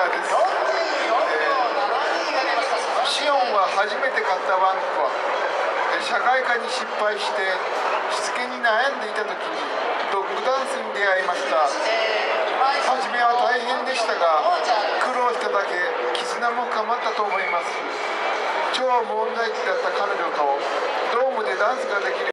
アです、えー、シオンは初めて買ったワンコは社会科に失敗してしつけに悩んでいた時にドッグダンスに出会いました。初めは大変でしたが苦労しただけ絆も深まったと思います。超問題児だった彼女とドームでダンスができる